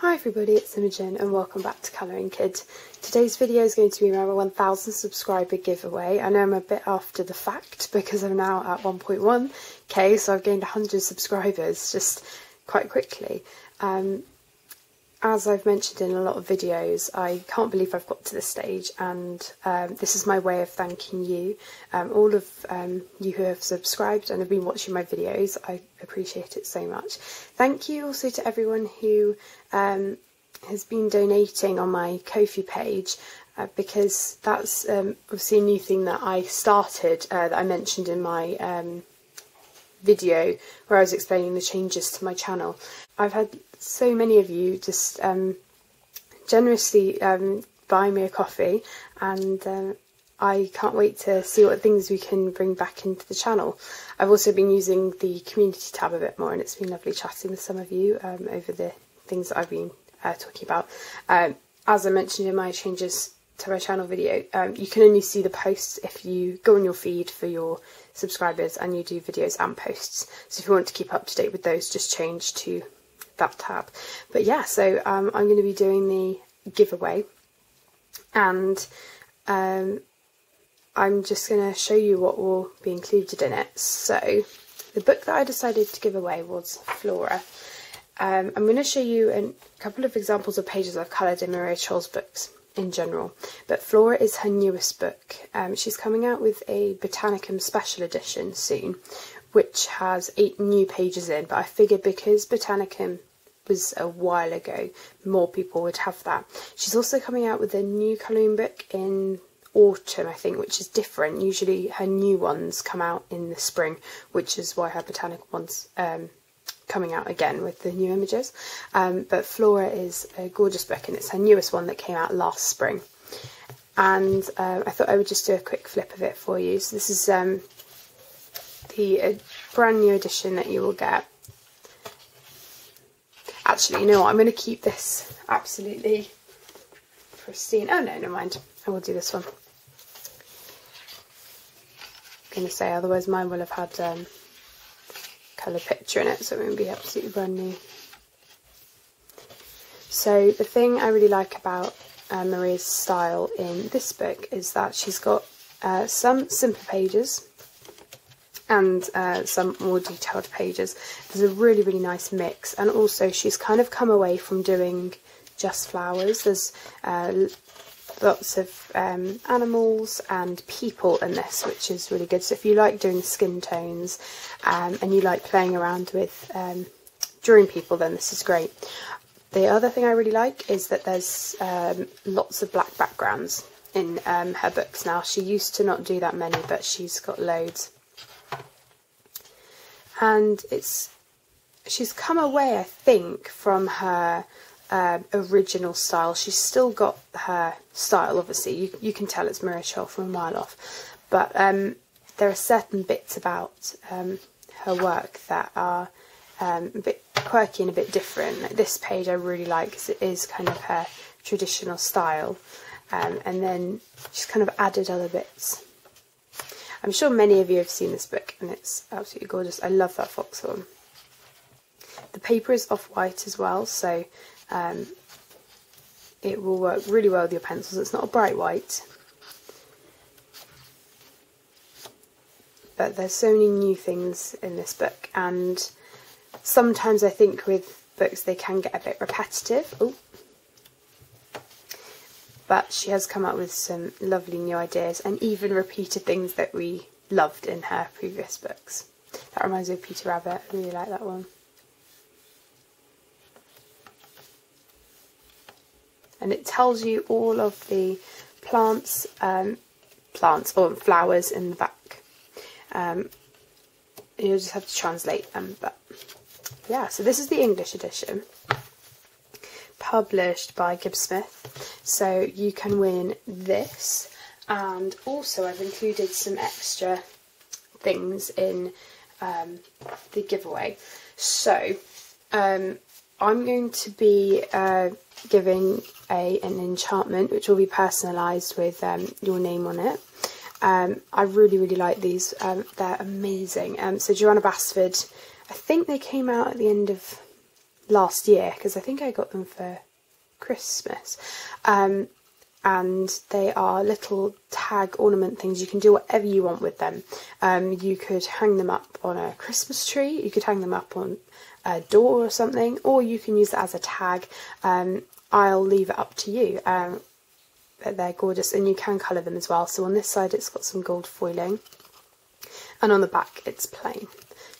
Hi everybody, it's Imogen and welcome back to Colouring Kid. Today's video is going to be my 1000 subscriber giveaway. I know I'm a bit after the fact because I'm now at 1.1k so I've gained 100 subscribers just quite quickly. Um, as I've mentioned in a lot of videos, I can't believe I've got to this stage, and um, this is my way of thanking you, um, all of um, you who have subscribed and have been watching my videos. I appreciate it so much. Thank you also to everyone who um, has been donating on my Ko-fi page. Uh, because that's um, obviously a new thing that I started uh, that I mentioned in my um, video where I was explaining the changes to my channel. I've had so many of you just um, generously um, buy me a coffee and uh, I can't wait to see what things we can bring back into the channel. I've also been using the community tab a bit more and it's been lovely chatting with some of you um, over the things that I've been uh, talking about. Um, as I mentioned in my changes to my channel video, um, you can only see the posts if you go on your feed for your subscribers and you do videos and posts. So if you want to keep up to date with those, just change to that tab. But yeah, so um, I'm going to be doing the giveaway and um, I'm just going to show you what will be included in it. So the book that I decided to give away was Flora. Um, I'm going to show you a couple of examples of pages I've coloured in Maria Trolle's books in general. But Flora is her newest book. Um, she's coming out with a Botanicum special edition soon, which has eight new pages in. But I figured because Botanicum was a while ago, more people would have that. She's also coming out with a new colouring book in autumn, I think, which is different. Usually her new ones come out in the spring, which is why her botanical ones um, coming out again with the new images. Um, but Flora is a gorgeous book and it's her newest one that came out last spring. And uh, I thought I would just do a quick flip of it for you. So this is um, the uh, brand new edition that you will get. Actually, you know what? I'm going to keep this absolutely pristine. Oh no, never mind. I will do this one. I'm going to say, otherwise mine will have had um, colour picture in it, so it won't be absolutely brand new. So the thing I really like about uh, Maria's style in this book is that she's got uh, some simple pages and uh, some more detailed pages. There's a really, really nice mix, and also she's kind of come away from doing just flowers. There's uh, lots of um, animals and people in this, which is really good. So if you like doing skin tones um, and you like playing around with um, drawing people, then this is great. The other thing I really like is that there's um, lots of black backgrounds in um, her books now. She used to not do that many, but she's got loads. And it's she's come away, I think, from her um, original style. She's still got her style, obviously. You, you can tell it's Maria Trolle from a mile off. But um, there are certain bits about um, her work that are um, a bit quirky and a bit different. Like this page I really like because it is kind of her traditional style. Um, and then she's kind of added other bits. I'm sure many of you have seen this book and it's absolutely gorgeous. I love that foxhorn. The paper is off-white as well, so um, it will work really well with your pencils. It's not a bright white. But there's so many new things in this book and sometimes I think with books they can get a bit repetitive. Ooh. But she has come up with some lovely new ideas and even repeated things that we loved in her previous books. That reminds me of Peter Rabbit, I really like that one. and it tells you all of the plants, um, plants or flowers in the back. Um, you just have to translate them, but yeah. So this is the English edition, published by Gibbs Smith. So you can win this, and also I've included some extra things in um, the giveaway. So um, I'm going to be uh, giving a an enchantment which will be personalised with um, your name on it. Um, I really, really like these. Um, they're amazing. Um, so Johanna Basford, I think they came out at the end of last year because I think I got them for Christmas. Um, and they are little tag ornament things. You can do whatever you want with them. Um, you could hang them up on a Christmas tree, you could hang them up on a door or something, or you can use it as a tag. Um, I'll leave it up to you. Um, they're gorgeous and you can colour them as well. So on this side it's got some gold foiling and on the back it's plain.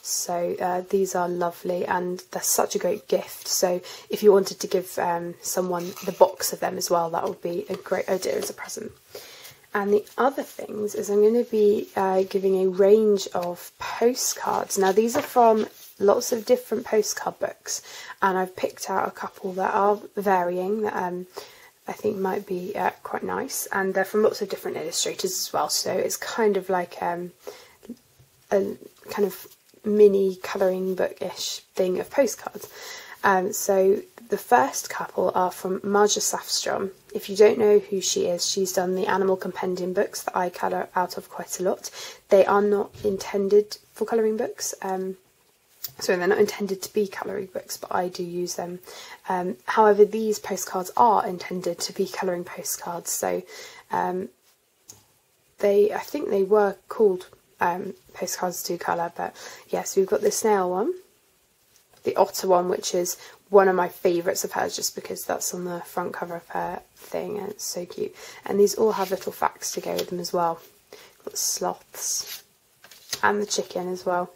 So uh, these are lovely and they're such a great gift. So if you wanted to give um, someone the box of them as well, that would be a great idea as a present. And the other things is I'm going to be uh, giving a range of postcards. Now these are from lots of different postcard books and I've picked out a couple that are varying that um, I think might be uh, quite nice and they're from lots of different illustrators as well so it's kind of like um, a kind of mini colouring book-ish thing of postcards. Um, so the first couple are from Marja Safstrom. If you don't know who she is, she's done the Animal Compendium books that I colour out of quite a lot. They are not intended for colouring books. Um, so they're not intended to be colouring books, but I do use them. Um, however, these postcards are intended to be colouring postcards. So um, they, I think they were called um, postcards to colour. But yes, we've got the snail one, the otter one, which is one of my favourites of hers just because that's on the front cover of her thing and it's so cute. And these all have little facts to go with them as well. Got sloths and the chicken as well.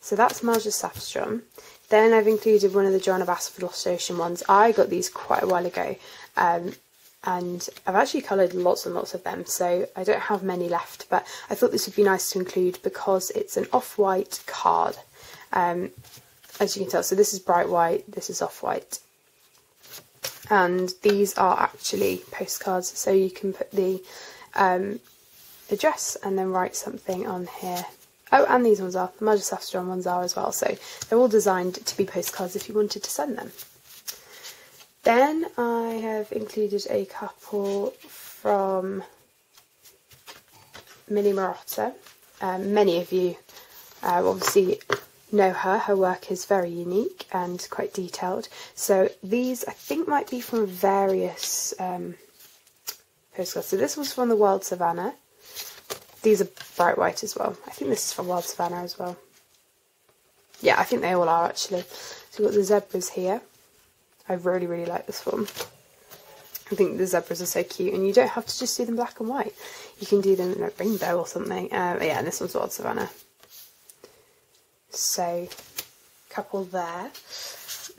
So that's Marja Safstrom. Then I've included one of the Johanna Basford Lost Ocean ones. I got these quite a while ago. Um, and I've actually coloured lots and lots of them so I don't have many left but I thought this would be nice to include because it's an off-white card. Um, as you can tell so this is bright white this is off-white. And these are actually postcards so you can put the um, address and then write something on here. Oh and these ones are the Marja Safstrom ones are as well so they're all designed to be postcards if you wanted to send them then I have included a couple from Millie Marotta. Um, many of you uh, obviously know her. Her work is very unique and quite detailed. So these I think might be from various um, postcards. So this was from the Wild Savannah. These are bright white as well. I think this is from Wild Savannah as well. Yeah, I think they all are actually. So we've got the zebras here. I really, really like this one. I think the zebras are so cute, and you don't have to just do them black and white. You can do them in a rainbow or something. Uh, yeah, and this one's Wild Savannah. So, couple there.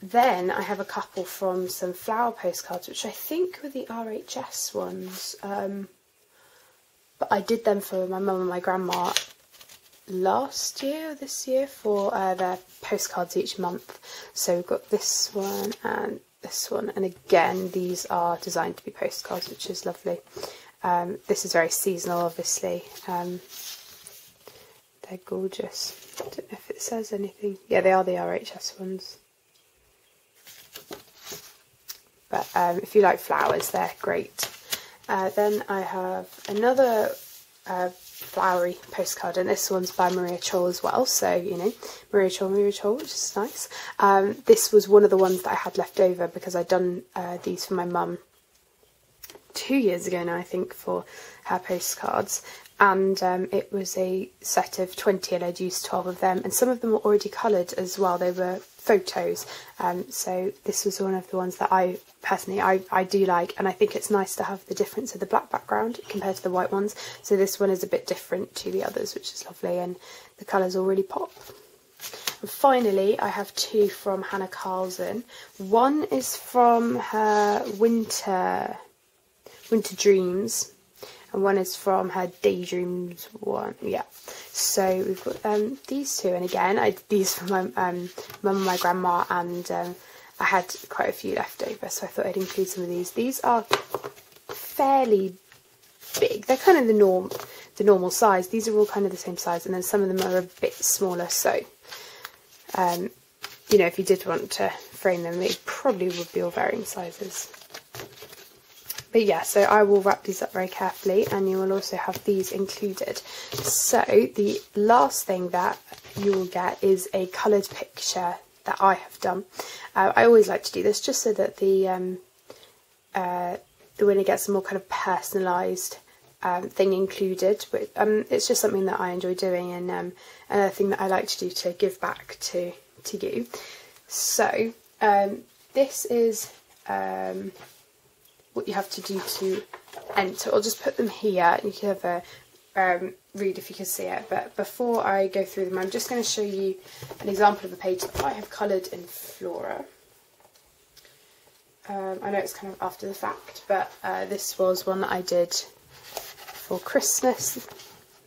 Then I have a couple from some flower postcards, which I think were the RHS ones. Um, but I did them for my mum and my grandma last year, or this year, for uh, their postcards each month. So we've got this one and this one, and again, these are designed to be postcards, which is lovely. Um, this is very seasonal, obviously. Um, they're gorgeous. I don't know if it says anything. Yeah, they are the RHS ones. But um, if you like flowers, they're great. Uh, then I have another uh, flowery postcard, and this one's by Maria Trolle as well. So you know, Maria Trolle, Maria Trolle, which is nice. Um, this was one of the ones that I had left over because I'd done uh, these for my mum two years ago now, I think, for her postcards. And um, it was a set of 20, and I'd used 12 of them, and some of them were already coloured as well. They were photos, um, so this was one of the ones that I personally I, I do like, and I think it's nice to have the difference of the black background compared to the white ones. So this one is a bit different to the others, which is lovely, and the colours all really pop. And finally, I have two from Hanna Karlzon. One is from her Winter Winter Dreams, and one is from her Daydreams one. Yeah. So we've got um, these two, and again, I these from my um, mum and my grandma, and um, I had quite a few left over, so I thought I'd include some of these. These are fairly big. They're kind of the norm, the normal size. These are all kind of the same size, and then some of them are a bit smaller. So, um, you know, if you did want to frame them, they probably would be all varying sizes. But yeah, so I will wrap these up very carefully and you will also have these included. So the last thing that you will get is a coloured picture that I have done. Uh, I always like to do this just so that the um, uh, the winner gets a more kind of personalised um, thing included. But um, it's just something that I enjoy doing and um, another thing that I like to do to give back to to you. So um, this is um, what you have to do to enter. I'll just put them here. You can have a um, read if you can see it. But before I go through them, I'm just going to show you an example of a page that I have coloured in Flora. Um, I know it's kind of after the fact, but uh, this was one that I did for Christmas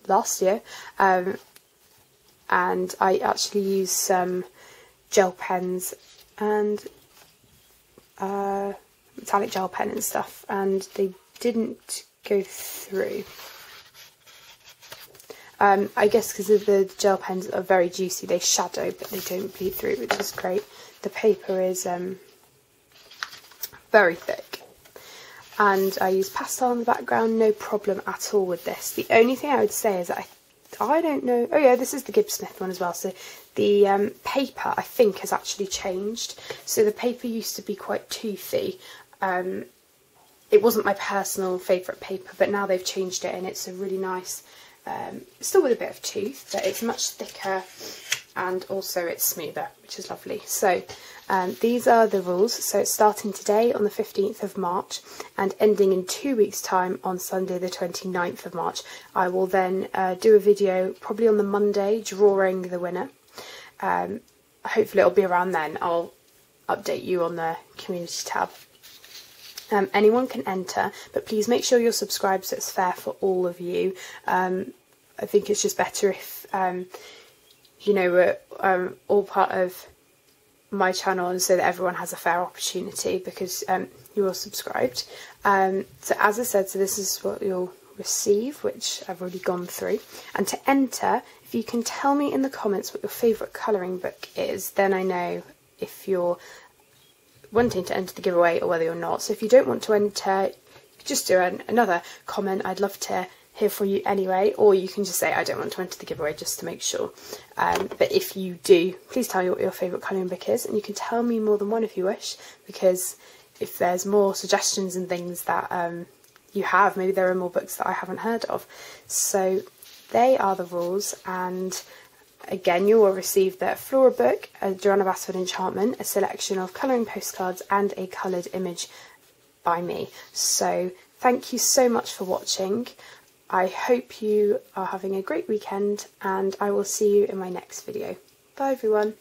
last year. Um, and I actually used some gel pens and uh, metallic gel pen and stuff, and they didn't go through. Um, I guess because the gel pens are very juicy, they shadow, but they don't bleed through, which is great. The paper is um, very thick. And I use pastel in the background, no problem at all with this. The only thing I would say is that I I don't know. Oh yeah, this is the Gibbs Smith one as well. So the um, paper I think has actually changed. So the paper used to be quite toothy. Um, it wasn't my personal favourite paper, but now they've changed it and it's a really nice, um, still with a bit of tooth, but it's much thicker and also it's smoother, which is lovely. So um, these are the rules. So it's starting today on the 15th of March and ending in two weeks' time on Sunday, the 29th of March. I will then uh, do a video probably on the Monday drawing the winner. Um, hopefully, it'll be around then. I'll update you on the community tab. Um, anyone can enter, but please make sure you're subscribed so it's fair for all of you. Um, I think it's just better if um, you know we're um, all part of my channel and so that everyone has a fair opportunity because um, you are subscribed. Um, so as I said, so this is what you'll receive, which I've already gone through. And to enter, if you can tell me in the comments what your favourite colouring book is, then I know if you're wanting to enter the giveaway or whether you're not. So if you don't want to enter, just do an, another comment. I'd love to hear from you anyway, or you can just say I don't want to enter the giveaway just to make sure. Um, but if you do, please tell me what your favourite colouring book is, and you can tell me more than one if you wish, because if there's more suggestions and things that um, you have, maybe there are more books that I haven't heard of. So they are the rules, and again, you will receive the Flora book, a Johanna Basford enchantment, a selection of colouring postcards, and a coloured image by me. So thank you so much for watching. I hope you are having a great weekend and I will see you in my next video. Bye everyone.